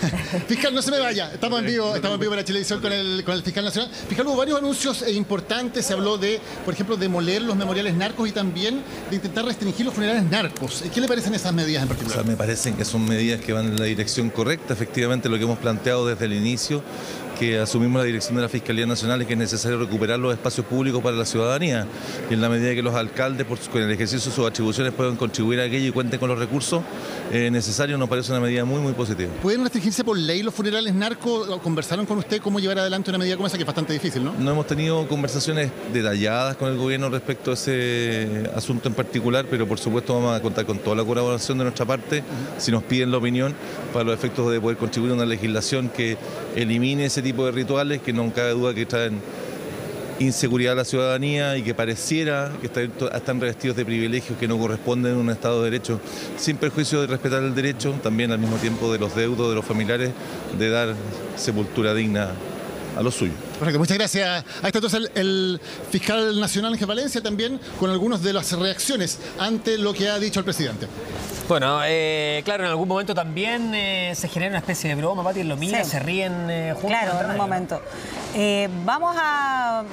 fiscal, no se me vaya. Estamos en vivo, estamos en vivo para televisión con el, con el fiscal nacional. Fiscal, hubo varios anuncios eh, importantes. Se habló de, por ejemplo, demoler los memoriales narcos y también de intentar restringir los funerales narcos. ¿Qué le parecen esas medidas en particular? Me parecen que son medidas que van en la dirección correcta. Efectivamente, lo que hemos planteado desde el inicio que asumimos la dirección de la Fiscalía Nacional es que es necesario recuperar los espacios públicos para la ciudadanía y en la medida que los alcaldes, por, con el ejercicio de sus atribuciones, puedan contribuir a aquello y cuenten con los recursos eh, necesarios, nos parece una medida muy, muy positiva. ¿Pueden restringirse por ley los funerales narcos? ¿Conversaron con usted cómo llevar adelante una medida como esa que es bastante difícil, no? No hemos tenido conversaciones detalladas con el gobierno respecto a ese asunto en particular, pero por supuesto vamos a contar con toda la colaboración de nuestra parte, si nos piden la opinión, para los efectos de poder contribuir a una legislación que elimine ese tipo de rituales que no cabe duda que traen inseguridad a la ciudadanía y que pareciera que están revestidos de privilegios que no corresponden a un Estado de Derecho, sin perjuicio de respetar el derecho, también al mismo tiempo de los deudos de los familiares, de dar sepultura digna a los suyos. Perfecto, muchas gracias. Ahí está entonces el, fiscal nacional en Valencia también con algunas de las reacciones ante lo que ha dicho el presidente. Bueno, eh, claro, en algún momento también eh, se genera una especie de broma, Pati, lo mira, se ríen eh, juntos. Claro, en un momento. vamos a,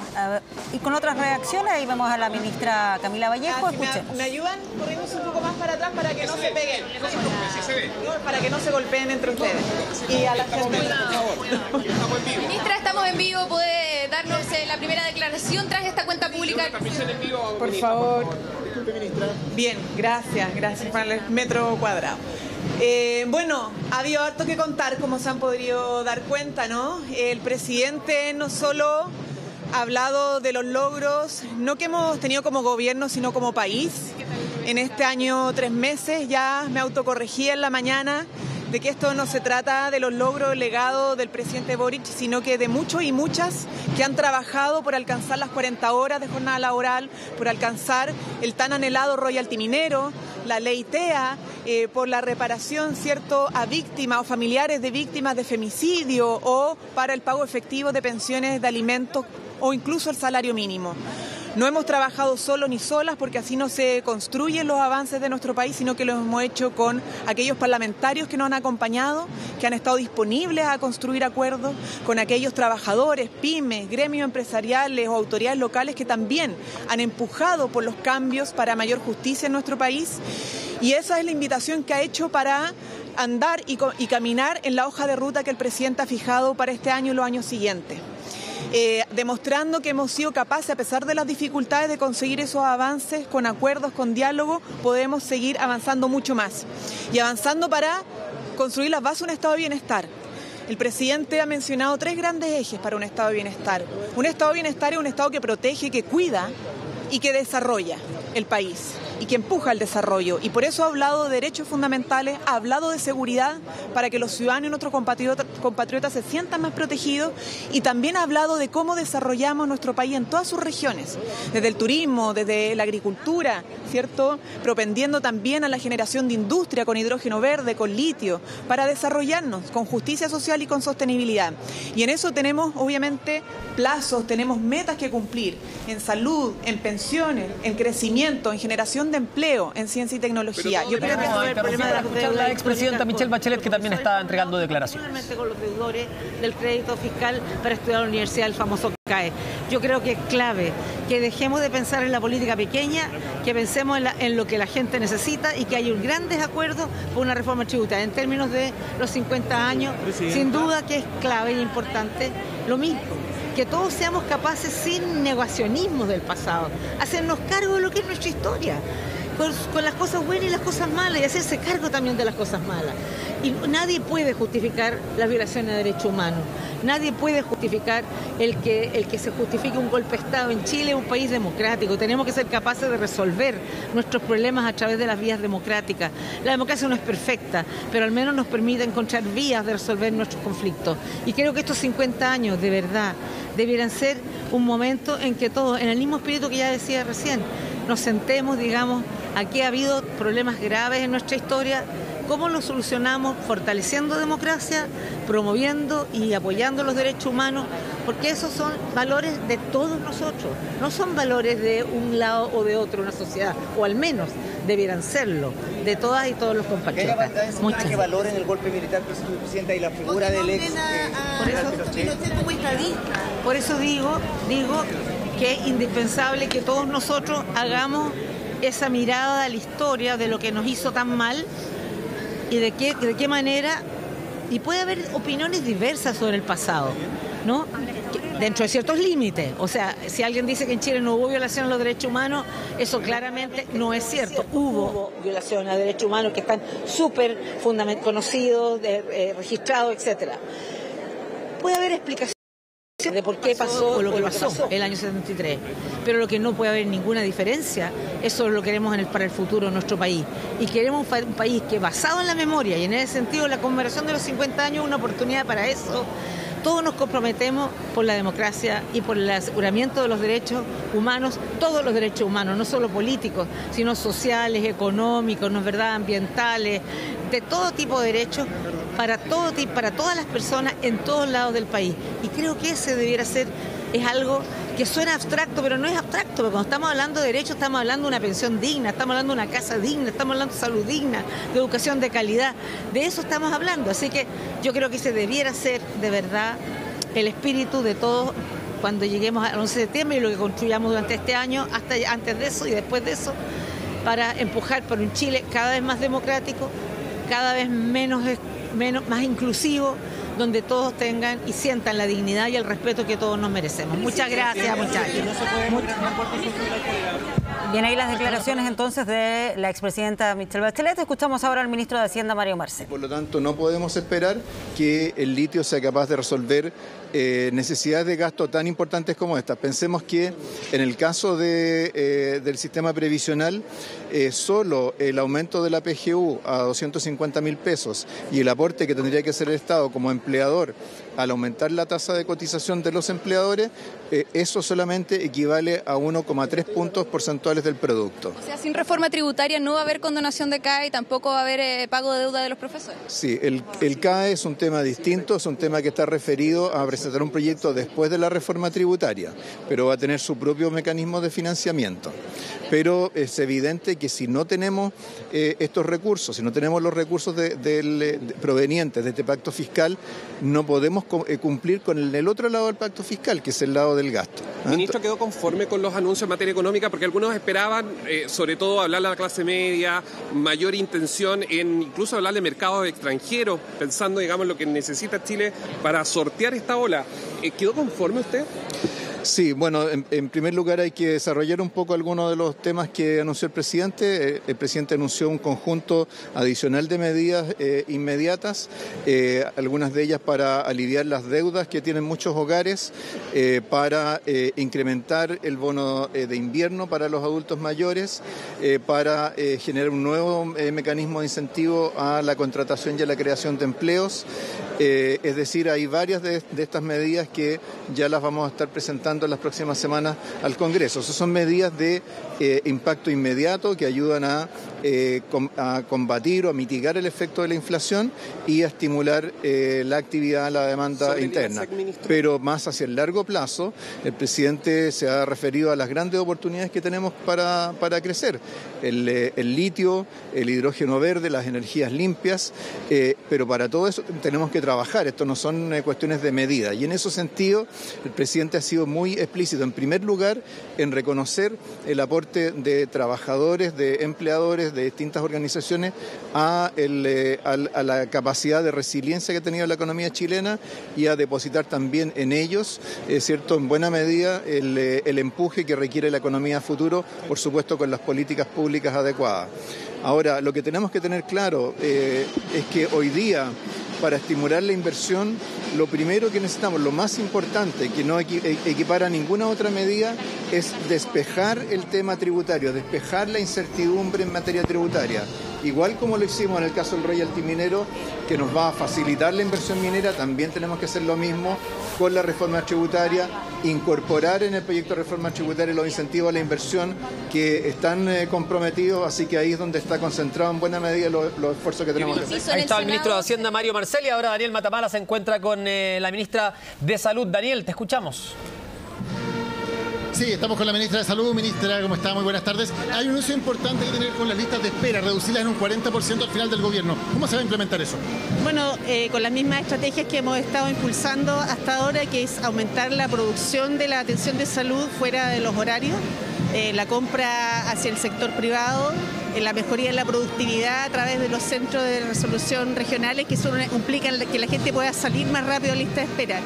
ir con otras reacciones y vamos a la ministra Camila Vallejo. Ah, me, ayudan? Corrimos un poco más para atrás para que no se peguen. Para que no se golpeen entre ustedes. Y a la gente, por favor. Ministra, estamos en vivo. ¿Puede darnos la primera declaración tras esta cuenta pública? Por favor. Bien, gracias, gracias por el metro cuadrado. Eh, bueno, ha habido harto que contar, como se han podido dar cuenta, ¿no? El presidente no solo ha hablado de los logros, no que hemos tenido como gobierno, sino como país. En este año, tres meses, ya me autocorregí en la mañana de que esto no se trata de los logros legados del presidente Boric, sino que de muchos y muchas que han trabajado por alcanzar las 40 horas de jornada laboral, por alcanzar el tan anhelado royalty minero, la ley TEA, eh, por la reparación, ¿cierto?, a víctimas o familiares de víctimas de femicidio o para el pago efectivo de pensiones de alimentos o incluso el salario mínimo. No hemos trabajado solo ni solas porque así no se construyen los avances de nuestro país, sino que lo hemos hecho con aquellos parlamentarios que nos han acompañado, que han estado disponibles a construir acuerdos, con aquellos trabajadores, pymes, gremios empresariales o autoridades locales que también han empujado por los cambios para mayor justicia en nuestro país. Y esa es la invitación que ha hecho para andar y, y caminar en la hoja de ruta que el presidente ha fijado para este año y los años siguientes. Eh, demostrando que hemos sido capaces, a pesar de las dificultades de conseguir esos avances con acuerdos, con diálogo, podemos seguir avanzando mucho más. Y avanzando para construir las bases de un estado de bienestar. El presidente ha mencionado tres grandes ejes para un estado de bienestar. Un estado de bienestar es un estado que protege, que cuida y que desarrolla el país y que empuja el desarrollo. Y por eso ha hablado de derechos fundamentales, ha hablado de seguridad para que los ciudadanos y nuestros compatriotas, se sientan más protegidos y también ha hablado de cómo desarrollamos nuestro país en todas sus regiones, desde el turismo, desde la agricultura, ¿cierto? Propendiendo también a la generación de industria con hidrógeno verde, con litio, para desarrollarnos con justicia social y con sostenibilidad. Y en eso tenemos, obviamente, plazos, tenemos metas que cumplir en salud, en pensiones, en crecimiento, en generación de empleo en ciencia y tecnología. Yo creo que el problema de la, expresidenta Michelle Bachelet, que también está entregando declaraciones. con los deudores del crédito fiscal para estudiar en la universidad, el famoso CAE. Yo creo que es clave que dejemos de pensar en la política pequeña, que pensemos en, lo que la gente necesita y que haya un gran desacuerdo por una reforma tributaria. En términos de los 50 años, sin duda que es clave e importante lo mismo que todos seamos capaces sin negacionismo del pasado, hacernos cargo de lo que es nuestra historia, con, las cosas buenas y las cosas malas y hacerse cargo también de las cosas malas. Y nadie puede justificar la violación de derechos humanos, nadie puede justificar el que, el que se justifique un golpe de Estado. En Chile un país democrático, tenemos que ser capaces de resolver nuestros problemas a través de las vías democráticas. La democracia no es perfecta, pero al menos nos permite encontrar vías de resolver nuestros conflictos. Y creo que estos 50 años, de verdad, debieran ser un momento en que todos, en el mismo espíritu que ya decía recién, nos sentemos, digamos, aquí ha habido problemas graves en nuestra historia, ¿cómo los solucionamos? Fortaleciendo democracia, promoviendo y apoyando los derechos humanos, porque esos son valores de todos nosotros, no son valores de un lado o de otro, una sociedad, o al menos debieran serlo, de todas y todos los compatriotas. Muchas que valoren el golpe militar presidente y la figura del ex. Eh, por, eso, por eso digo, digo que es indispensable que todos nosotros hagamos esa mirada a la historia de lo que nos hizo tan mal y de qué, de qué manera, y puede haber opiniones diversas sobre el pasado, ¿no? Dentro de ciertos límites. O sea, si alguien dice que en Chile no hubo violación a los derechos humanos, eso claramente no es cierto. Hubo violaciones a derechos humanos que están súper conocidos, eh, registrados, etcétera. Puede haber explicaciones de por qué pasó lo que pasó el año 73. Pero lo que no puede haber ninguna diferencia, eso lo queremos en el, para el futuro de nuestro país. Y queremos un país que basado en la memoria y en ese sentido la conmemoración de los 50 años es una oportunidad para eso. Todos nos comprometemos por la democracia y por el aseguramiento de los derechos humanos, todos los derechos humanos, no solo políticos, sino sociales, económicos, ¿no es verdad?, ambientales, de todo tipo de derechos para, todo, para todas las personas en todos lados del país. Y creo que ese debiera ser, es algo que suena abstracto, pero no es abstracto, porque cuando estamos hablando de derechos estamos hablando de una pensión digna, estamos hablando de una casa digna, estamos hablando de salud digna, de educación de calidad, de eso estamos hablando. Así que yo creo que ese debiera ser de verdad el espíritu de todos cuando lleguemos al 11 de septiembre y lo que construyamos durante este año, hasta antes de eso y después de eso, para empujar por un Chile cada vez más democrático, cada vez menos menos, más inclusivo, donde todos tengan y sientan la dignidad y el respeto que todos nos merecemos. Muchas gracias, muchachos. Bien, ahí las declaraciones entonces de la expresidenta Michelle Bachelet. Escuchamos ahora al ministro de Hacienda, Mario Marcel. Por lo tanto, no podemos esperar que el litio sea capaz de resolver eh, necesidades de gasto tan importantes como esta. Pensemos que en el caso de, eh, del sistema previsional, eh, solo el aumento de la PGU a 250 mil pesos y el aporte que tendría que hacer el Estado como empleador al aumentar la tasa de cotización de los empleadores, eso solamente equivale a 1,3 puntos porcentuales del producto. O sea, sin reforma tributaria no va a haber condonación de CAE y tampoco va a haber pago de deuda de los profesores. Sí, el, el CAE es un tema distinto, es un tema que está referido a presentar un proyecto después de la reforma tributaria, pero va a tener su propio mecanismo de financiamiento. Pero es evidente que si no tenemos eh, estos recursos, si no tenemos los recursos provenientes de este pacto fiscal, no podemos eh, cumplir con el, otro lado del pacto fiscal, que es el lado del gasto. ¿El ministro quedó conforme con los anuncios en materia económica? Porque algunos esperaban, eh, sobre todo, hablar a la clase media, mayor intención en incluso hablar de mercados extranjeros, pensando, digamos, lo que necesita Chile para sortear esta ola. Eh, ¿Quedó conforme usted? Sí, bueno, en, primer lugar hay que desarrollar un poco algunos de los temas que anunció el presidente. Eh, el presidente anunció un conjunto adicional de medidas eh, inmediatas, algunas de ellas para aliviar las deudas que tienen muchos hogares, para incrementar el bono de invierno para los adultos mayores, para generar un nuevo mecanismo de incentivo a la contratación y a la creación de empleos. es decir, hay varias de estas medidas que ya las vamos a estar presentando en las próximas semanas al Congreso. Esas son medidas de eh, impacto inmediato que ayudan a, eh, a, combatir o a mitigar el efecto de la inflación y a estimular eh, la actividad, la demanda interna. Pero más hacia el largo plazo, el presidente se ha referido a las grandes oportunidades que tenemos para, para crecer. El, el, litio, el hidrógeno verde, las energías limpias, pero para todo eso tenemos que trabajar. Esto no son cuestiones de medida. Y en ese sentido, el presidente ha sido muy explícito, en primer lugar, en reconocer el aporte de trabajadores, de empleadores, de distintas organizaciones a, eh, la capacidad de resiliencia que ha tenido la economía chilena y a depositar también en ellos, es cierto, en buena medida, el, eh, el empuje que requiere la economía futuro, por supuesto, con las políticas públicas adecuadas. Ahora, lo que tenemos que tener claro eh, es que hoy día, para estimular la inversión, lo primero que necesitamos, lo más importante, que no e-, equipara ninguna otra medida, es despejar el tema tributario, despejar la incertidumbre en materia tributaria. Igual como lo hicimos en el caso del royalty minero, que nos va a facilitar la inversión minera, también tenemos que hacer lo mismo con la reforma tributaria, incorporar en el proyecto de reforma tributaria los incentivos a la inversión que están eh, comprometidos, así que ahí es donde está concentrado en buena medida los, esfuerzos que tenemos que hacer. Ahí está el ministro de Hacienda, Mario Marcel, y ahora Daniel Matamala se encuentra con eh, la ministra de Salud. Daniel, te escuchamos. Sí, estamos con la ministra de Salud. Ministra, ¿cómo está? Muy buenas tardes. Hay un uso importante que tener con las listas de espera, reducirlas en un 40% al final del gobierno. ¿Cómo se va a implementar eso? Bueno, eh, con las mismas estrategias que hemos estado impulsando hasta ahora, que es aumentar la producción de la atención de salud fuera de los horarios, eh, la compra hacia el sector privado, eh, la mejoría en la productividad a través de los centros de resolución regionales que son, implican que la gente pueda salir más rápido a la lista de espera.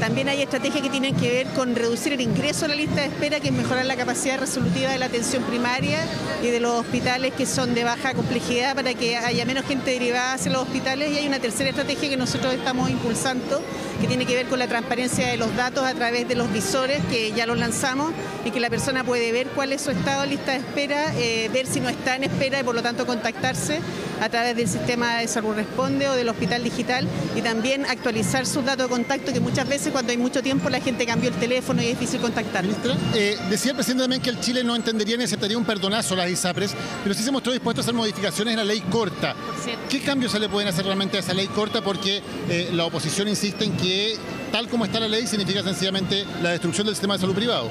También hay estrategias que tienen que ver con reducir el ingreso a la lista de espera, que es mejorar la capacidad resolutiva de la atención primaria y de los hospitales que son de baja complejidad para que haya menos gente derivada hacia los hospitales. Y hay una tercera estrategia que nosotros estamos impulsando, que tiene que ver con la transparencia de los datos a través de los visores, que ya los lanzamos, y que la persona puede ver cuál es su estado de lista de espera, eh, ver si no está en espera y por lo tanto contactarse a través del sistema de salud responde o del hospital digital y también actualizar sus datos de contacto que muchas veces cuando hay mucho tiempo la gente cambió el teléfono y es difícil contactar. Ministra, eh, decía el presidente también que el Chile no entendería ni aceptaría un perdonazo a las ISAPRES, pero sí se mostró dispuesto a hacer modificaciones en la ley corta. ¿Qué cambios se le pueden hacer realmente a esa ley corta? Porque eh, la oposición insiste en que tal como está la ley significa sencillamente la destrucción del sistema de salud privado.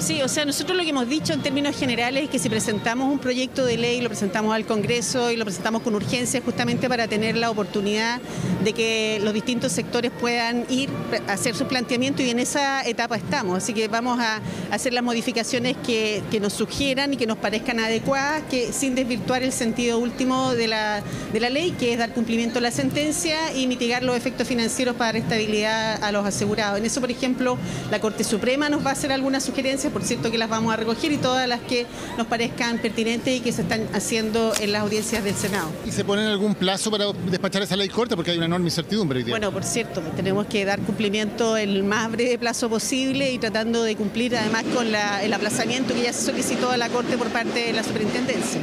Sí, o sea, nosotros lo que hemos dicho en términos generales es que si presentamos un proyecto de ley, lo presentamos al Congreso y lo presentamos con urgencia justamente para tener la oportunidad de que los distintos sectores puedan ir a hacer su planteamiento y en esa etapa estamos. Así que vamos a hacer las modificaciones que, nos sugieran y que nos parezcan adecuadas, que sin desvirtuar el sentido último de la, de la ley, que es dar cumplimiento a la sentencia y mitigar los efectos financieros para dar estabilidad a los asegurados. En eso, por ejemplo, la Corte Suprema nos va a hacer algunas sugerencias por cierto que las vamos a recoger y todas las que nos parezcan pertinentes y que se están haciendo en las audiencias del Senado. ¿Y se pone algún plazo para despachar esa ley corta? Porque hay una enorme incertidumbre hoy día. Bueno, por cierto, tenemos que dar cumplimiento en el más breve plazo posible y tratando de cumplir además con el aplazamiento que ya se solicitó a la Corte por parte de la Superintendencia.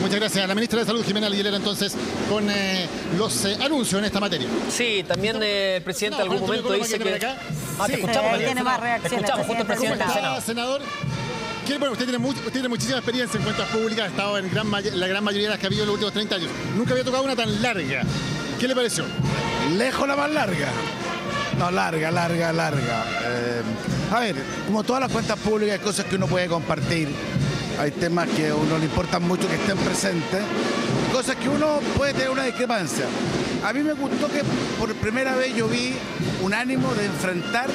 Muchas gracias. La ministra de Salud, Jimena Aguilera, entonces, con eh, los eh, anuncios en esta materia. Sí, también eh, el presidente en algún momento dice que... Ah, te escuchamos. tiene más reacciones. escuchamos, justo el presidente del Senado. Senador? bueno, usted tiene, usted tiene muchísima experiencia en cuentas públicas, ha estado en gran, la gran mayoría de las que ha habido en los últimos 30 años. Nunca había tocado una tan larga. ¿Qué le pareció? Lejos la más larga. No, larga, larga, larga. Eh, a ver, como todas las cuentas públicas hay cosas que uno puede compartir. Hay temas que a uno le importan mucho que estén presentes. Cosas que uno puede tener una discrepancia. A mí me gustó que por primera vez yo vi un ánimo de enfrentar,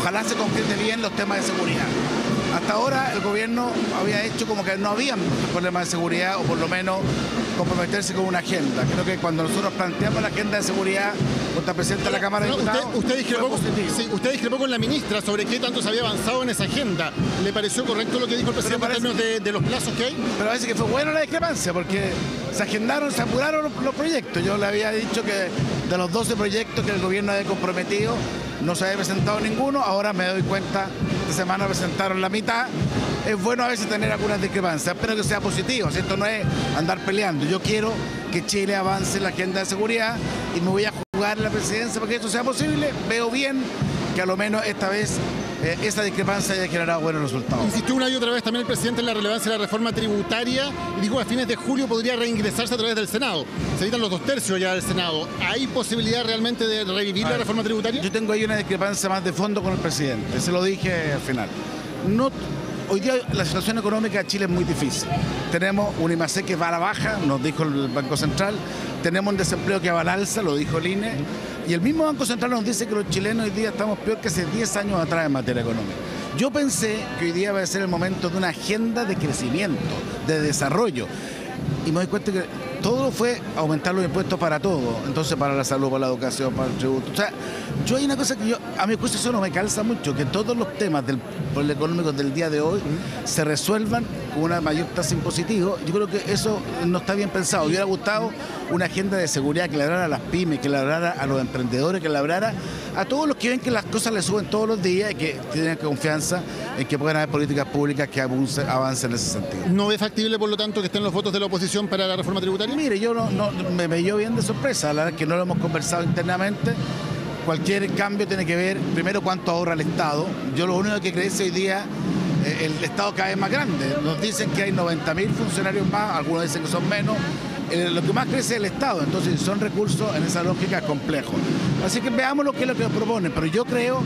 ojalá se concrete bien los temas de seguridad. Hasta ahora el gobierno había hecho como que no había problemas de seguridad o por lo menos comprometerse con una agenda. Creo que cuando nosotros planteamos la agenda de seguridad presidente de la Cámara de Diputados... Usted, discrepó, usted discrepó con la ministra sobre qué tanto se había avanzado en esa agenda. ¿Le pareció correcto lo que dijo el presidente en términos de, los plazos que hay? Pero parece que fue buena la discrepancia porque se agendaron, se apuraron los, proyectos. Yo le había dicho que de los 12 proyectos que el gobierno había comprometido, no se había presentado ninguno, ahora me doy cuenta, esta semana presentaron la mitad. Es bueno a veces tener algunas discrepancias, espero que sea positivo, esto no es andar peleando. Yo quiero que Chile avance en la agenda de seguridad y me voy a jugar la presidencia para que esto sea posible. Veo bien que a lo menos esta vez eh, esa discrepancia haya generado buenos resultados. Insistió una y otra vez también el presidente en la relevancia de la reforma tributaria y dijo que a fines de julio podría reingresarse a través del Senado. Se necesitan los dos tercios ya del Senado. ¿Hay posibilidad realmente de revivir la reforma tributaria? Yo tengo ahí una discrepancia más de fondo con el presidente, se lo dije al final. No, hoy día la situación económica de Chile es muy difícil. Tenemos un IMAC que va a la baja, nos dijo el Banco Central. Tenemos un desempleo que va al alza, lo dijo el INE. Y el mismo Banco Central nos dice que los chilenos hoy día estamos peor que hace 10 años atrás en materia económica. Yo pensé que hoy día va a ser el momento de una agenda de crecimiento, de desarrollo. Y me doy cuenta que todo fue aumentar los impuestos para todo. Entonces, para la salud, para la educación, para el tributo. O sea, yo hay una cosa que yo, a mi juicio eso no me calza mucho, que todos los temas del económico del día de hoy se resuelvan con una mayor tasa impositiva. Yo creo que eso no está bien pensado. Yo hubiera gustado una agenda de seguridad que le habrá a las pymes, que le habrá a los emprendedores, que le habrá a todos los que ven que las cosas le suben todos los días y que tienen confianza en que puedan haber políticas públicas que avancen en ese sentido. ¿No ve factible, por lo tanto, que estén los votos de la oposición para la reforma tributaria? Mire, yo no, me, me bien de sorpresa, la verdad que no lo hemos conversado internamente cualquier cambio tiene que ver primero cuánto ahorra el Estado. Yo lo único que crece hoy día, eh, el Estado cada vez más grande. Nos dicen que hay 90.000 funcionarios más, algunos dicen que son menos. Eh, lo que más crece es el Estado, entonces son recursos en esa lógica complejos. Así que veamos lo que es lo que proponen, pero yo creo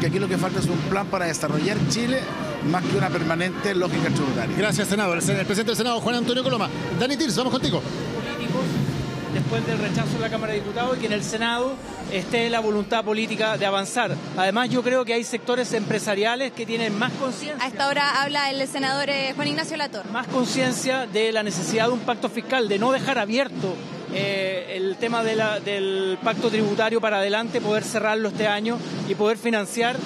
que aquí lo que falta es un plan para desarrollar Chile más que una permanente lógica tributaria. Gracias, senador. El presidente del Senado, Juan Antonio Coloma. Dani Tirs, vamos contigo después del rechazo en la Cámara de Diputados y que en el Senado esté la voluntad política de avanzar. Además, yo creo que hay sectores empresariales que tienen más conciencia. A esta hora habla el senador eh, Juan Ignacio Lator. Más conciencia de la necesidad de un pacto fiscal, de no dejar abierto eh, el tema del pacto tributario para adelante, poder cerrarlo este año y poder financiar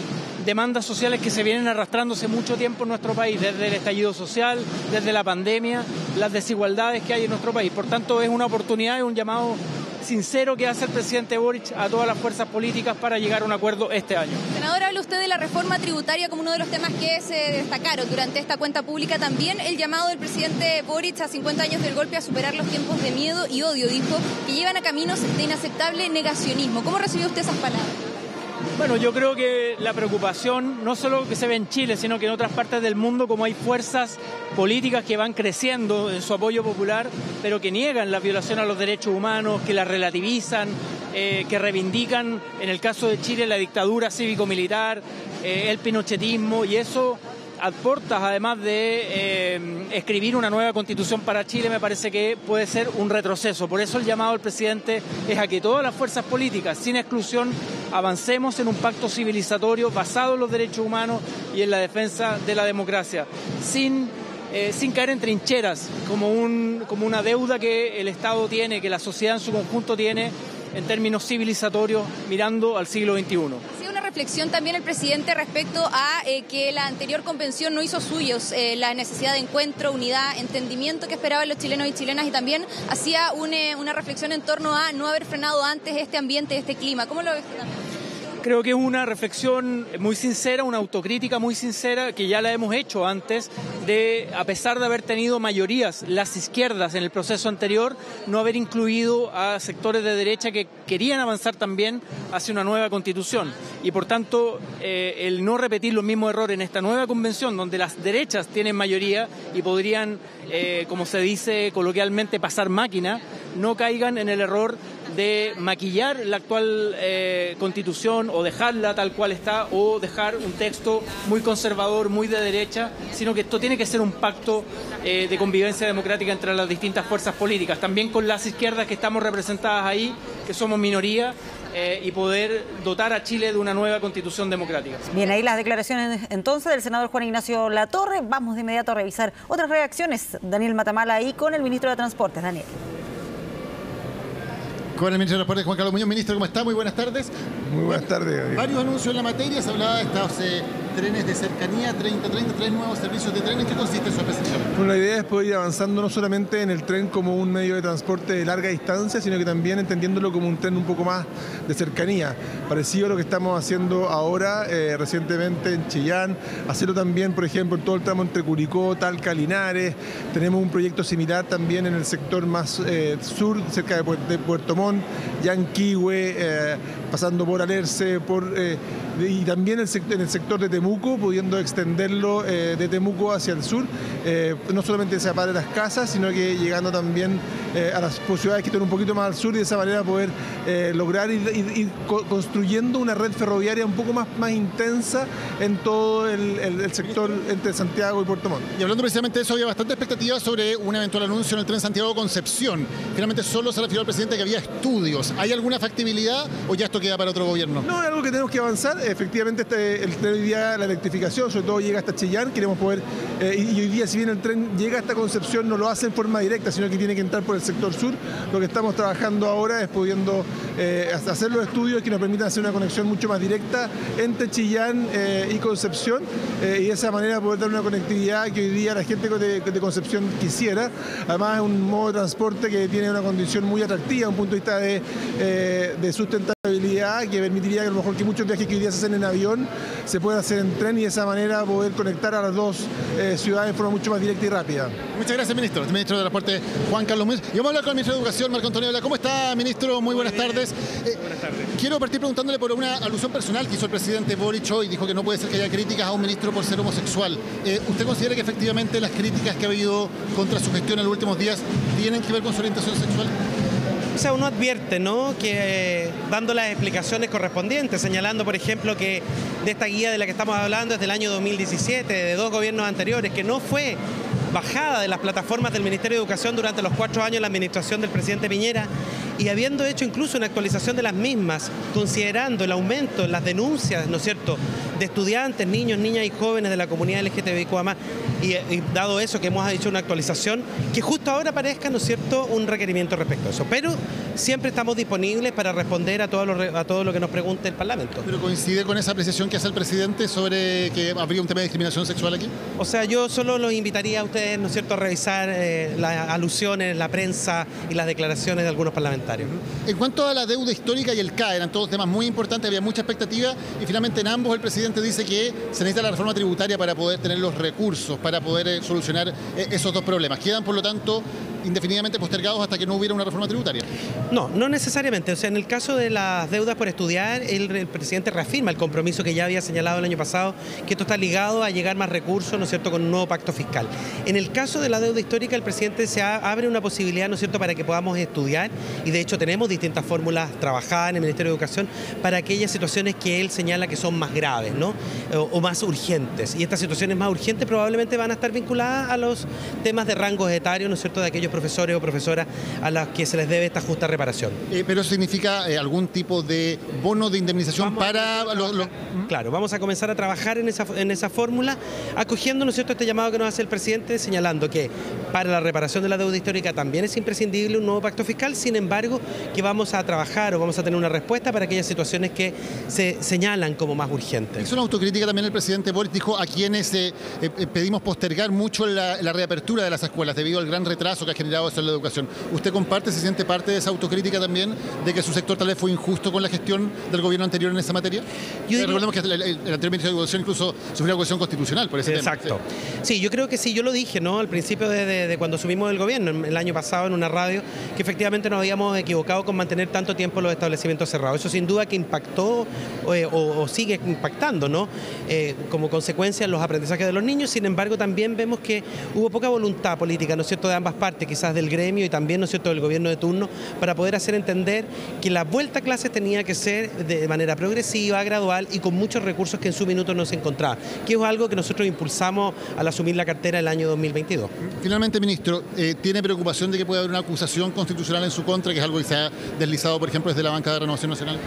demandas sociales que se vienen arrastrándose mucho tiempo en nuestro país, desde el estallido social, desde la pandemia, las desigualdades que hay en nuestro país. Por tanto, es una oportunidad, es un llamado sincero que hace el presidente Boric a todas las fuerzas políticas para llegar a un acuerdo este año. Senador, habla usted de la reforma tributaria como uno de los temas que se destacaron durante esta cuenta pública. También el llamado del presidente Boric a 50 años del golpe a superar los tiempos de miedo y odio, dijo, que llevan a caminos de inaceptable negacionismo. ¿Cómo recibió usted esas palabras? Bueno, yo creo que la preocupación no solo que se ve en Chile, sino que en otras partes del mundo, como hay fuerzas políticas que van creciendo en su apoyo popular, pero que niegan la violación a los derechos humanos, que la relativizan, eh, que reivindican, en el caso de Chile, la dictadura cívico-militar, eh, el pinochetismo, y eso aportas, además de eh, escribir una nueva constitución para Chile, me parece que puede ser un retroceso. Por eso el llamado al presidente es a que todas las fuerzas políticas, sin exclusión, avancemos en un pacto civilizatorio basado en los derechos humanos y en la defensa de la democracia, sin eh, sin caer en trincheras, como, un, como una deuda que el Estado tiene, que la sociedad en su conjunto tiene en términos civilizatorios, mirando al siglo XXI reflexión también el presidente respecto a eh, que la anterior convención no hizo suyos eh, la necesidad de encuentro, unidad, entendimiento que esperaban los chilenos y chilenas y también hacía eh, una reflexión en torno a no haber frenado antes este ambiente, este clima. ¿Cómo lo ves también? Creo que es una reflexión muy sincera, una autocrítica muy sincera que ya la hemos hecho antes de, a pesar de haber tenido mayorías las izquierdas en el proceso anterior, no haber incluido a sectores de derecha que querían avanzar también hacia una nueva constitución. Y por tanto, eh, el no repetir los mismos errores en esta nueva convención, donde las derechas tienen mayoría y podrían, eh, como se dice coloquialmente, pasar máquina, no caigan en el error de maquillar la actual eh, constitución o dejarla tal cual está o dejar un texto muy conservador, muy de derecha, sino que esto tiene que ser un pacto eh, de convivencia democrática entre las distintas fuerzas políticas, también con las izquierdas que estamos representadas ahí, que somos minoría, eh, y poder dotar a Chile de una nueva constitución democrática. Bien, ahí las declaraciones entonces del senador Juan Ignacio Latorre. Vamos de inmediato a revisar otras reacciones. Daniel Matamala ahí con el ministro de Transportes. Daniel. Con el ministro de Transporte, Juan Carlos Muñoz. Ministro, ¿cómo está? Muy buenas tardes. Muy buenas tardes. Varios anuncios en la materia. Se hablaba de estos eh, trenes de cercanía, 30-30, tres nuevos servicios de tren. ¿En qué consiste su apreciación? Bueno, la idea es poder ir avanzando no solamente en el tren como un medio de transporte de larga distancia, sino que también entendiéndolo como un tren un poco más de cercanía. Parecido a lo que estamos haciendo ahora eh, recientemente en Chillán. Hacerlo también, por ejemplo, en todo el tramo entre Curicó, Talca, Linares. Tenemos un proyecto similar también en el sector más eh, sur, cerca de, Puerto Montt, Yanquihue, eh, pasando por Alerce, por, y también en el sector de Temuco, pudiendo extenderlo eh, de Temuco hacia el sur, eh, no solamente se apare las casas, sino que llegando también eh, a las ciudades que están un poquito más al sur y de esa manera poder lograr ir, construyendo una red ferroviaria un poco más, más intensa en todo el, sector entre Santiago y Puerto Montt. Y hablando precisamente de eso, había bastante expectativa sobre un eventual anuncio en el tren Santiago-Concepción. Finalmente solo se refirió al presidente que había estudios. ¿Hay alguna factibilidad o ya esto queda para otro gobierno? No, es algo que tenemos que avanzar. Efectivamente, este, el tren hoy día, la electrificación, sobre todo llega hasta Chillán, queremos poder, eh, y, hoy día si bien el tren llega hasta Concepción, no lo hace en forma directa, sino que tiene que entrar por el sector sur. Lo que estamos trabajando ahora es pudiendo eh, hacer los estudios que nos permitan hacer una conexión mucho más directa entre Chillán eh, y Concepción, y de esa manera poder dar una conectividad que hoy día la gente de, Concepción quisiera. Además es un modo de transporte que tiene una condición muy atractiva, un punto de vista de, de sustentabilidad, que permitiría que a lo mejor que muchos viajes que hoy día se hacen en avión se puedan hacer en tren y de esa manera poder conectar a las dos eh, ciudades de forma mucho más directa y rápida. Muchas gracias, ministro. El ministro de Transporte, Juan Carlos Muñoz. Y vamos a hablar con el ministro de Educación, Marco Antonio Vela. ¿Cómo está, ministro? Muy, buenas tardes. Eh, buenas tardes. Quiero partir preguntándole por una alusión personal que hizo el presidente Boric hoy. Dijo que no puede ser que haya críticas a un ministro por ser homosexual. Eh, ¿Usted considera que efectivamente las críticas que ha habido contra su gestión en los últimos días tienen que ver con su orientación sexual? O sea, uno advierte, ¿no? Que dando las explicaciones correspondientes, señalando, por ejemplo, que de esta guía de la que estamos hablando es del año 2017, de dos gobiernos anteriores, que no fue bajada de las plataformas del Ministerio de Educación durante los cuatro años de la administración del presidente Piñera y habiendo hecho incluso una actualización de las mismas, considerando el aumento en las denuncias, ¿no es cierto?, de estudiantes, niños, niñas y jóvenes de la comunidad LGTBIQ+, y, y dado eso que hemos hecho una actualización, que justo ahora parezca, ¿no es cierto?, un requerimiento respecto a eso. Pero siempre estamos disponibles para responder a todo lo, a todo lo que nos pregunte el Parlamento. ¿Pero coincide con esa apreciación que hace el presidente sobre que habría un tema de discriminación sexual aquí? O sea, yo solo los invitaría a ustedes, ¿no es cierto?, a revisar eh, las alusiones, la prensa y las declaraciones de algunos parlamentarios. En cuanto a la deuda histórica y el CAE, eran todos temas muy importantes, había mucha expectativa y finalmente en ambos el presidente dice que se necesita la reforma tributaria para poder tener los recursos, para poder eh, solucionar eh, esos dos problemas. Quedan, por lo tanto, indefinidamente postergados hasta que no hubiera una reforma tributaria. No, no necesariamente. O sea, en el caso de las deudas por estudiar, el, presidente reafirma el compromiso que ya había señalado el año pasado, que esto está ligado a llegar más recursos, ¿no es cierto?, con un nuevo pacto fiscal. En el caso de la deuda histórica, el presidente se abre una posibilidad, ¿no es cierto?, para que podamos estudiar y de hecho tenemos distintas fórmulas trabajadas en el Ministerio de Educación para aquellas situaciones que él señala que son más graves, ¿no? O, o más urgentes. Y estas situaciones más urgentes probablemente van a estar vinculadas a los temas de rangos etarios, ¿no es cierto?, de aquellos profesores o profesoras a las que se les debe esta justa reparación. Eh, ¿Pero significa eh, algún tipo de bono de indemnización Vamos para los, los- Claro, vamos a comenzar a trabajar en esa, en esa fórmula, acogiendo ¿no es cierto? este llamado que nos hace el presidente, señalando que para la reparación de la deuda histórica también es imprescindible un nuevo pacto fiscal, sin embargo, que vamos a trabajar o vamos a tener una respuesta para aquellas situaciones que se señalan como más urgentes. Hizo una autocrítica también el presidente Boris, dijo a quienes eh, eh, pedimos postergar mucho la, la reapertura de las escuelas debido al gran retraso que ha generado eso en la educación. ¿Usted comparte, se siente parte de esa autocrítica también, de que su sector tal vez fue injusto con la gestión del gobierno anterior en esa materia? Yo diría- Recordemos que el, el- el anterior ministro de Educación incluso sufrió una cuestión constitucional por ese tema. Exacto. Sí, yo creo que sí, yo lo dije, ¿no? Al principio de, de- de cuando asumimos el gobierno, el año pasado en una radio, que efectivamente nos habíamos equivocado con mantener tanto tiempo los establecimientos cerrados. Eso sin duda que impactó eh, o, o sigue impactando, ¿no? Eh, como consecuencia en los aprendizajes de los niños. Sin embargo, también vemos que hubo poca voluntad política, ¿no es cierto?, de ambas partes, quizás del gremio y también, ¿no es cierto?, del gobierno de turno, para poder hacer entender que la vuelta a clases tenía que ser de manera progresiva, gradual y con muchos recursos que en su minuto no se encontraba, que es algo que nosotros impulsamos al asumir la cartera el año 2022. Finalmente, ministro, eh, ¿tiene preocupación de que pueda haber una acusación constitucional en su contra, que es algo que se ha deslizado, por ejemplo, desde la banca de Renovación Nacional?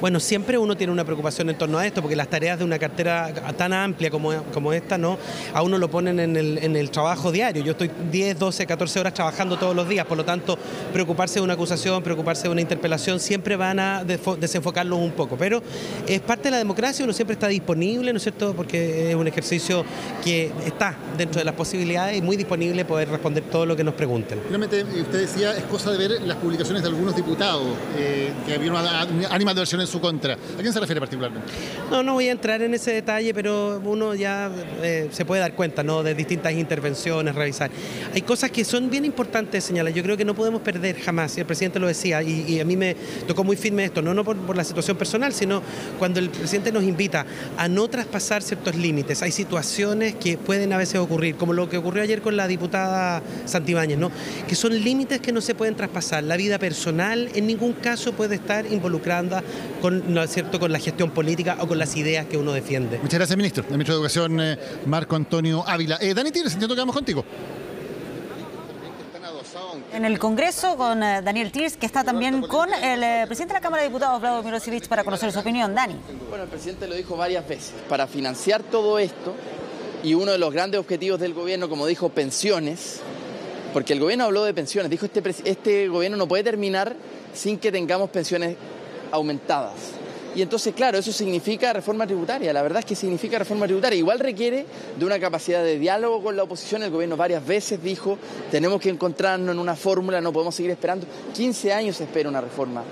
Bueno, siempre uno tiene una preocupación en torno a esto, porque las tareas de una cartera tan amplia como, como esta, ¿no? A uno lo ponen en el, en el trabajo diario. Yo estoy 10, 12, 14 horas trabajando todos los días, por lo tanto, preocuparse de una acusación, preocuparse de una interpelación, siempre van a desenfocarlos un poco. Pero es parte de la democracia, uno siempre está disponible, ¿no es cierto? Porque es un ejercicio que está dentro de las posibilidades y muy disponible poder responder todo lo que nos pregunten. Finalmente, eh, usted decía, es cosa de ver las publicaciones de algunos diputados eh, que había una ánimas de versión en su contra. ¿A quién se refiere particularmente? No, no voy a entrar en ese detalle, pero uno ya eh, se puede dar cuenta ¿no? de distintas intervenciones, revisar. Hay cosas que son bien importantes señalar. Yo creo que no podemos perder jamás, y el presidente lo decía, y, a mí me tocó muy firme esto, no, no por, por la situación personal, sino cuando el presidente nos invita a no traspasar ciertos límites. Hay situaciones que pueden a veces ocurrir, como lo que ocurrió ayer con la diputada Santibáñez, ¿no? que son límites que no se pueden traspasar. La vida personal en ningún caso puede estar involucrada con, ¿no es cierto? con la gestión política o con las ideas que uno defiende. Muchas gracias, ministro. El ministro de Educación, eh, Marco Antonio Ávila. Eh, Dani Tigres, entiendo que vamos contigo. En el Congreso con eh, Daniel Tirs, que está también con el eh, presidente de la Cámara de Diputados, Vlado Mirosevich, para conocer su opinión. Dani. Bueno, el presidente lo dijo varias veces. Para financiar todo esto, y uno de los grandes objetivos del gobierno, como dijo, pensiones, porque el gobierno habló de pensiones, dijo este, pres- este gobierno no puede terminar sin que tengamos pensiones aumentadas. Y entonces, claro, eso significa reforma tributaria. La verdad es que significa reforma tributaria. Igual requiere de una capacidad de diálogo con la oposición. El gobierno varias veces dijo, tenemos que encontrarnos en una fórmula, no podemos seguir esperando. 15 años se espera una reforma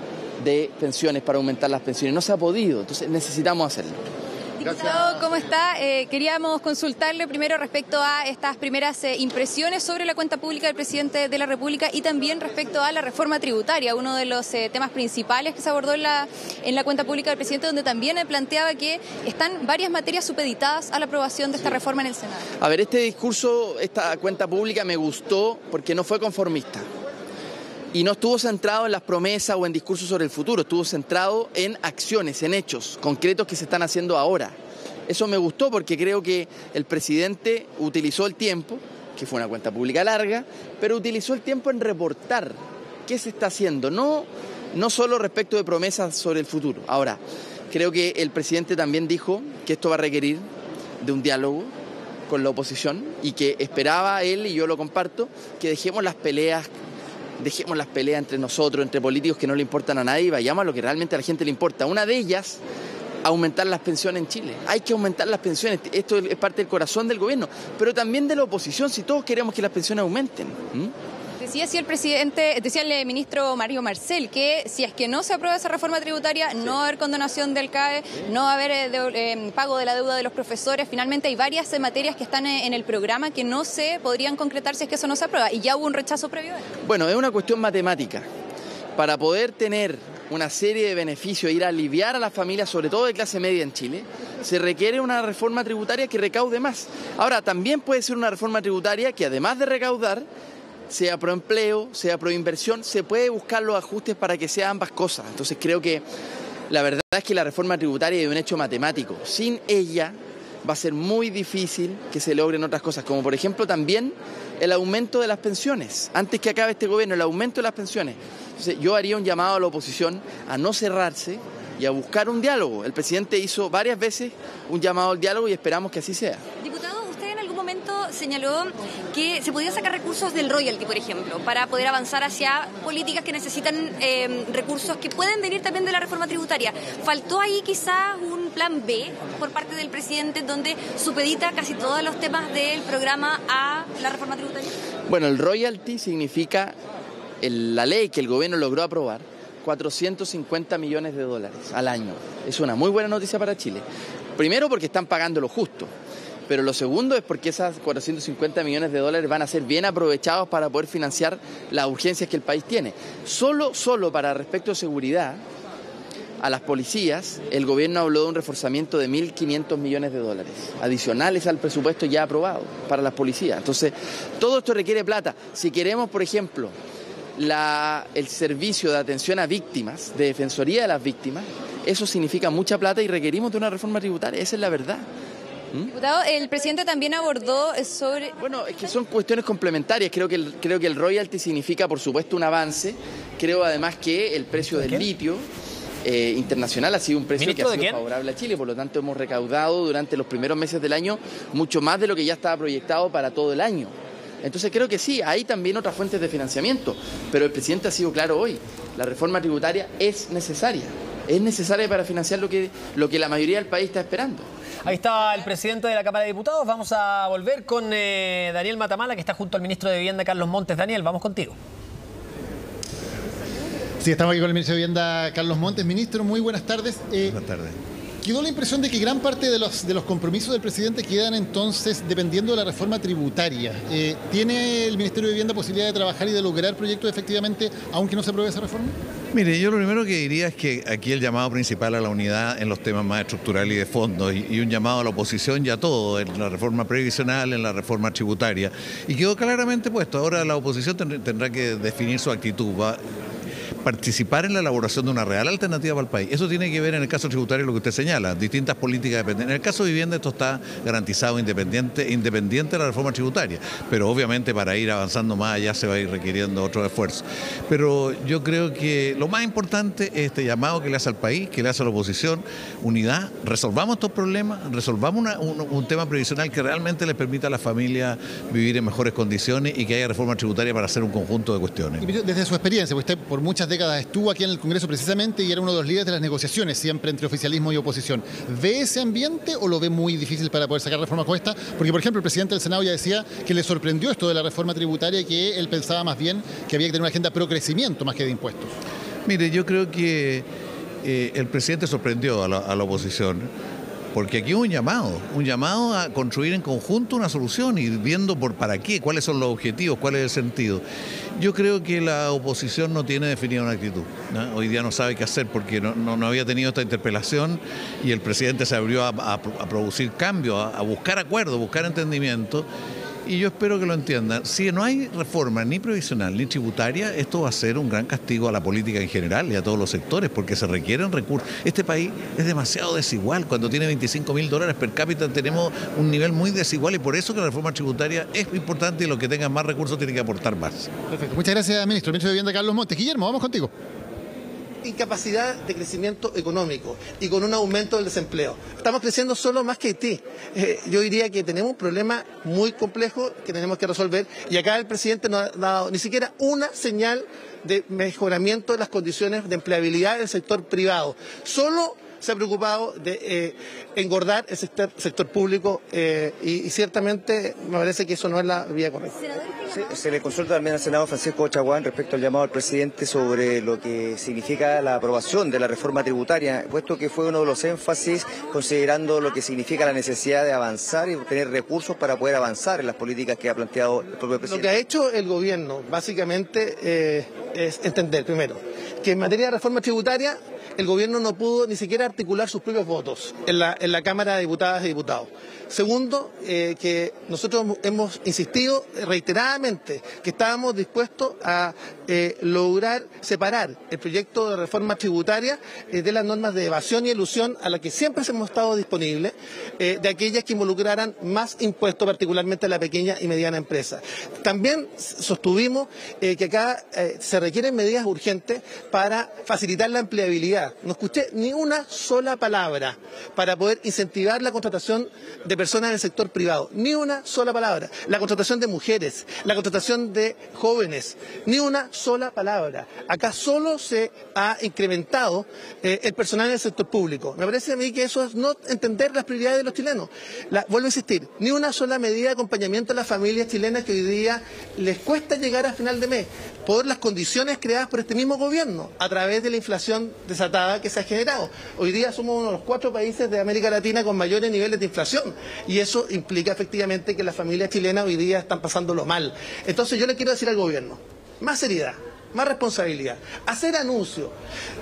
de pensiones para aumentar las pensiones. No se ha podido, entonces necesitamos hacerlo. Diputado, ¿cómo está? Eh, queríamos consultarle primero respecto a estas primeras eh, impresiones sobre la cuenta pública del presidente de la República y también respecto a la reforma tributaria, uno de los eh, temas principales que se abordó en la, en la cuenta pública del presidente, donde también planteaba que están varias materias supeditadas a la aprobación de esta reforma en el Senado. A ver, este discurso, esta cuenta pública me gustó porque no fue conformista. Y no estuvo centrado en las promesas o en discursos sobre el futuro, estuvo centrado en acciones, en hechos concretos que se están haciendo ahora. Eso me gustó porque creo que el presidente utilizó el tiempo, que fue una cuenta pública larga, pero utilizó el tiempo en reportar qué se está haciendo, no, no solo respecto de promesas sobre el futuro. Ahora, creo que el presidente también dijo que esto va a requerir de un diálogo con la oposición y que esperaba él, y yo lo comparto, que dejemos las peleas dejemos las peleas entre nosotros, entre políticos que no le importan a nadie y vayamos a lo que realmente a la gente le importa. Una de ellas, aumentar las pensiones en Chile. Hay que aumentar las pensiones. Esto es parte del corazón del gobierno, pero también de la oposición, si todos queremos que las pensiones aumenten. Así el presidente, decía el ministro Mario Marcel que si es que no se aprueba esa reforma tributaria, no va a haber condonación del CAE, no va a haber eh, eh, pago de la deuda de los profesores. Finalmente hay varias eh, materias que están en el programa que no se podrían concretar si es que eso no se aprueba. Y ya hubo un rechazo previo. Bueno, es una cuestión matemática. Para poder tener una serie de beneficios, ir a aliviar a las familias, sobre todo de clase media en Chile, se requiere una reforma tributaria que recaude más. Ahora, también puede ser una reforma tributaria que además de recaudar, sea pro empleo, sea pro inversión, se puede buscar los ajustes para que sean ambas cosas. Entonces creo que la verdad es que la reforma tributaria es un hecho matemático. Sin ella va a ser muy difícil que se logren otras cosas, como por ejemplo también el aumento de las pensiones. Antes que acabe este gobierno, el aumento de las pensiones. Entonces yo haría un llamado a la oposición a no cerrarse y a buscar un diálogo. El presidente hizo varias veces un llamado al diálogo y esperamos que así sea señaló que se podían sacar recursos del royalty, por ejemplo, para poder avanzar hacia políticas que necesitan em, recursos que pueden venir también de la reforma tributaria. ¿Faltó ahí quizás un plan B por parte del presidente donde supedita casi todos los temas del programa a la reforma tributaria? Bueno, el royalty significa la ley que el gobierno logró aprobar 450 millones de dólares al año. Es una muy buena noticia para Chile. Primero porque están pagando lo justo pero lo segundo es porque esas 450 millones de dólares van a ser bien aprovechados para poder financiar las urgencias que el país tiene. Solo, solo para respecto de seguridad, a las policías, el gobierno habló de un reforzamiento de 1.500 millones de dólares, adicionales al presupuesto ya aprobado para las policías. Entonces, todo esto requiere plata. Si queremos, por ejemplo, el servicio de atención a víctimas, de defensoría de las víctimas, eso significa mucha plata y requerimos de una reforma tributaria, esa es la verdad. ¿Mm? Diputado, el presidente también abordó sobre... Bueno, es que son cuestiones complementarias. Creo que el, creo que el royalty significa, por supuesto, un avance. Creo además que el precio del litio... Eh, internacional ha sido un precio que ha sido favorable a Chile, por lo tanto hemos recaudado durante los primeros meses del año mucho más de lo que ya estaba proyectado para todo el año. Entonces creo que sí, hay también otras fuentes de financiamiento, pero el presidente ha sido claro hoy, la reforma tributaria es necesaria, es necesaria para financiar lo que, lo que la mayoría del país está esperando. Ahí está el presidente de la Cámara de Diputados. Vamos a volver con eh, Daniel Matamala, que está junto al ministro de Vivienda, Carlos Montes. Daniel, vamos contigo. Sí, estamos aquí con el ministro de Vivienda, Carlos Montes. Ministro, muy buenas tardes. Eh, buenas tardes. Quedó la impresión de que gran parte de los, de los compromisos del presidente quedan entonces dependiendo de la reforma tributaria. Eh, ¿Tiene el Ministerio de Vivienda posibilidad de trabajar y de lograr proyectos efectivamente, aunque no se apruebe esa reforma? Mire, yo lo primero que diría es que aquí el llamado principal a la unidad en los temas más estructurales y de fondo, y, un llamado a la oposición ya todo, en la reforma previsional, en la reforma tributaria. Y quedó claramente puesto. Ahora la oposición tendrá que definir su actitud participar en la elaboración de una real alternativa para el país. Eso tiene que ver en el caso tributario lo que usted señala, distintas políticas dependientes. En el caso de vivienda esto está garantizado independiente, independiente de la reforma tributaria, pero obviamente para ir avanzando más allá se va a ir requiriendo otro esfuerzo. Pero yo creo que lo más importante es este llamado que le hace al país, que le hace a la oposición, unidad, resolvamos estos problemas, resolvamos un, tema previsional que realmente les permita a las familias vivir en mejores condiciones y que haya reforma tributaria para hacer un conjunto de cuestiones. desde su experiencia, usted por muchas décadas estuvo aquí en el Congreso precisamente y era uno de los líderes de las negociaciones, siempre entre oficialismo y oposición. ¿Ve ese ambiente o lo ve muy difícil para poder sacar reformas como esta? Porque, por ejemplo, el presidente del Senado ya decía que le sorprendió esto de la reforma tributaria que él pensaba más bien que había que tener una agenda pro crecimiento más que de impuestos. Mire, yo creo que eh, el presidente sorprendió a la oposición porque aquí hay un llamado, un llamado a construir en conjunto una solución y viendo por para qué, cuáles son los objetivos, cuál es el sentido. Yo creo que la oposición no tiene definida una actitud. Hoy día no sabe qué hacer porque no, había tenido esta interpelación y el presidente se abrió a, producir cambios, a, buscar acuerdos, buscar entendimiento y yo espero que lo entiendan. Si no hay reforma ni previsional ni tributaria, esto va a ser un gran castigo a la política en general y a todos los sectores, porque se requieren recursos. Este país es demasiado desigual. Cuando tiene 25 mil dólares per cápita tenemos un nivel muy desigual y por eso que la reforma tributaria es importante y los que tengan más recursos tienen que aportar más. Perfecto. Muchas gracias, ministro. Ministro de Vivienda Carlos Montes. Guillermo, vamos contigo incapacidad de crecimiento económico y con un aumento del desempleo. Estamos creciendo solo más que Haití. Eh, yo diría que tenemos un problema muy complejo que tenemos que resolver y acá el presidente no ha dado ni siquiera una señal de mejoramiento de las condiciones de empleabilidad del sector privado. Solo se ha preocupado de eh, engordar el sector, público eh, y, ciertamente me parece que eso no es la vía correcta. se le consulta también al senador Francisco Chaguán respecto al llamado al presidente sobre lo que significa la aprobación de la reforma tributaria, puesto que fue uno de los énfasis considerando lo que significa la necesidad de avanzar y tener recursos para poder avanzar en las políticas que ha planteado el propio presidente. Lo que ha hecho el gobierno básicamente eh, es entender primero que en materia de reforma tributaria el gobierno no pudo ni siquiera articular sus propios votos en la, en la Cámara de Diputadas y Diputados. Segundo, eh, que nosotros hemos insistido reiteradamente que estábamos dispuestos a eh, lograr separar el proyecto de reforma tributaria eh, de las normas de evasión y elusión a las que siempre hemos estado disponibles, de aquellas que involucraran más impuestos, particularmente a la pequeña y mediana empresa. También sostuvimos que acá se requieren medidas urgentes para facilitar la empleabilidad. No escuché ni una sola palabra para poder incentivar la contratación de personas en el sector privado. Ni una sola palabra. La contratación de mujeres, la contratación de jóvenes, ni una sola palabra. Acá solo se ha incrementado eh, el personal en el sector público. Me parece a mí que eso es no entender las prioridades de los chilenos. vuelvo a insistir, ni una sola medida de acompañamiento a las familias chilenas que hoy día les cuesta llegar a final de mes por las condiciones creadas por este mismo gobierno a través de la inflación que se ha generado. Hoy día somos uno de los cuatro países de América Latina con mayores niveles de inflación y eso implica efectivamente que las familias chilenas hoy día están pasándolo mal. Entonces yo le quiero decir al gobierno, más seriedad, más responsabilidad, hacer anuncios,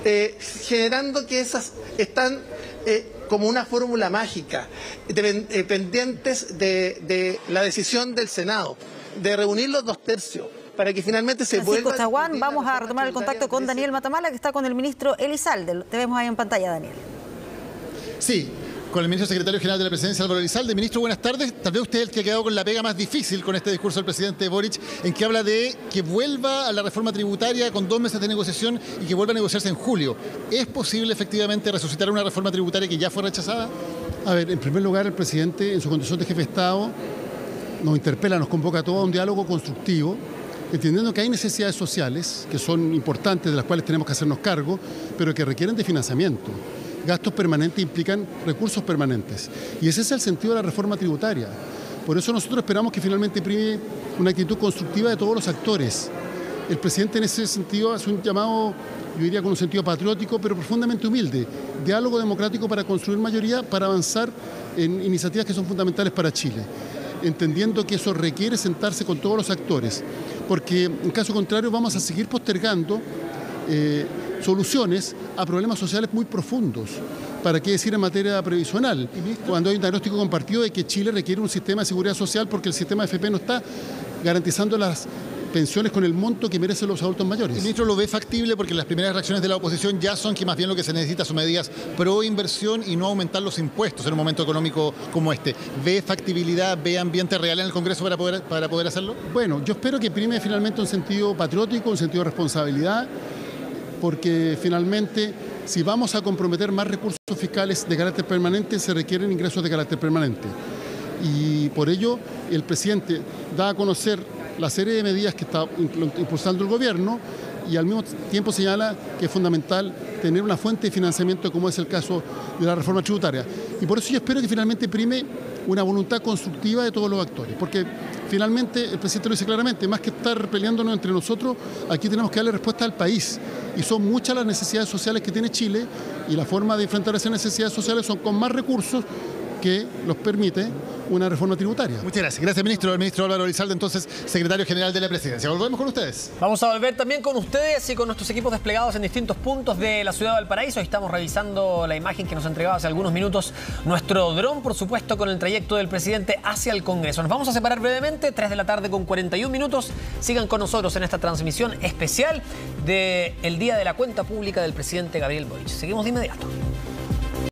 eh, generando que esas están eh, como una fórmula mágica, eh, pendientes de, la decisión del Senado, de reunir los dos tercios, para que finalmente se vuelva... vamos a retomar el contacto con Daniel Matamala, que está con el ministro Elizalde. Te vemos ahí en pantalla, Daniel. Sí, con el ministro secretario general de la presidencia, Álvaro Elizalde. Ministro, buenas tardes. Tal vez usted es el que ha quedado con la pega más difícil con este discurso del presidente Boric, en que habla de que vuelva a la reforma tributaria con dos meses de negociación y que vuelva a negociarse en julio. ¿Es posible efectivamente resucitar una reforma tributaria que ya fue rechazada? A ver, en primer lugar, el presidente, en su condición de jefe de Estado, nos interpela, nos convoca a todo a un diálogo constructivo, entendiendo que hay necesidades sociales que son importantes, de las cuales tenemos que hacernos cargo, pero que requieren de financiamiento gastos permanentes implican recursos permanentes. Y ese es el sentido de la reforma tributaria. Por eso nosotros esperamos que finalmente prime una actitud constructiva de todos los actores. El presidente en ese sentido hace un llamado, yo diría con un sentido patriótico, pero profundamente humilde. Diálogo democrático para construir mayoría, para avanzar en iniciativas que son fundamentales para Chile entendiendo que eso requiere sentarse con todos los actores, porque en caso contrario vamos a seguir postergando eh, soluciones a problemas sociales muy profundos. ¿Para qué decir en materia previsional? Cuando hay un diagnóstico compartido de que Chile requiere un sistema de seguridad social porque el sistema FP no está garantizando las pensiones con el monto que merecen los adultos mayores. ¿El ministro lo ve factible porque las primeras reacciones de la oposición ya son que más bien lo que se necesita son medidas pro inversión y no aumentar los impuestos en un momento económico como este? ¿Ve factibilidad, ve ambiente real en el Congreso para poder, para poder hacerlo? Bueno, yo espero que prime finalmente un sentido patriótico, un sentido de responsabilidad porque finalmente si vamos a comprometer más recursos fiscales de carácter permanente, se requieren ingresos de carácter permanente. Y por ello el presidente da a conocer la serie de medidas que está impulsando el gobierno y al mismo tiempo señala que es fundamental tener una fuente de financiamiento como es el caso de la reforma tributaria. Y por eso yo espero que finalmente prime una voluntad constructiva de todos los actores, porque finalmente el presidente lo dice claramente, más que estar peleándonos entre nosotros, aquí tenemos que darle respuesta al país. Y son muchas las necesidades sociales que tiene Chile y la forma de enfrentar esas necesidades sociales son con más recursos que los permite una reforma tributaria. Muchas gracias. Gracias, ministro. El ministro Álvaro Elizalde, entonces, secretario general de la presidencia. Volvemos con ustedes. Vamos a volver también con ustedes y con nuestros equipos desplegados en distintos puntos de la ciudad de Valparaíso. Estamos revisando la imagen que nos entregaba hace algunos minutos nuestro dron, por supuesto, con el trayecto del presidente hacia el Congreso. Nos vamos a separar brevemente, 3 de la tarde con 41 minutos. Sigan con nosotros en esta transmisión especial del Día de la Cuenta Pública del presidente Gabriel Boric. Seguimos de inmediato.